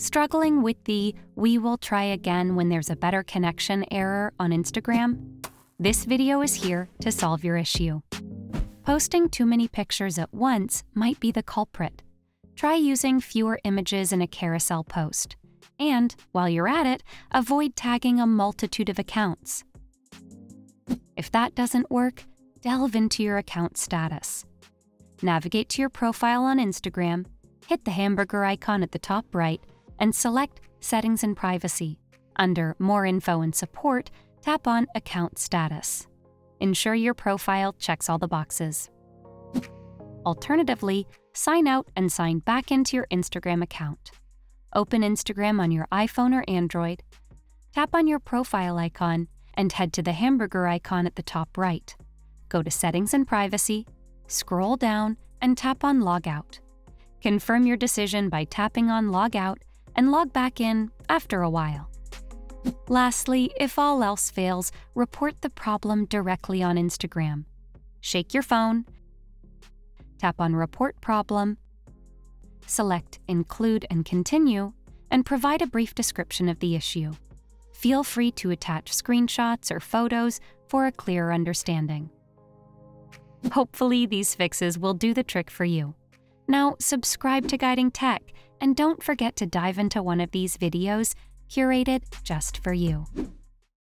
Struggling with the we will try again when there's a better connection error on Instagram? This video is here to solve your issue. Posting too many pictures at once might be the culprit. Try using fewer images in a carousel post. And, while you're at it, avoid tagging a multitude of accounts. If that doesn't work, delve into your account status. Navigate to your profile on Instagram, hit the hamburger icon at the top right, and select Settings and Privacy. Under More Info and Support, tap on Account Status. Ensure your profile checks all the boxes. Alternatively, sign out and sign back into your Instagram account. Open Instagram on your iPhone or Android, tap on your profile icon, and head to the hamburger icon at the top right. Go to Settings and Privacy, scroll down, and tap on Logout. Confirm your decision by tapping on Logout and log back in after a while. Lastly, if all else fails, report the problem directly on Instagram. Shake your phone, tap on Report Problem, select Include and Continue, and provide a brief description of the issue. Feel free to attach screenshots or photos for a clearer understanding. Hopefully, these fixes will do the trick for you. Now, subscribe to Guiding Tech and don't forget to dive into one of these videos curated just for you.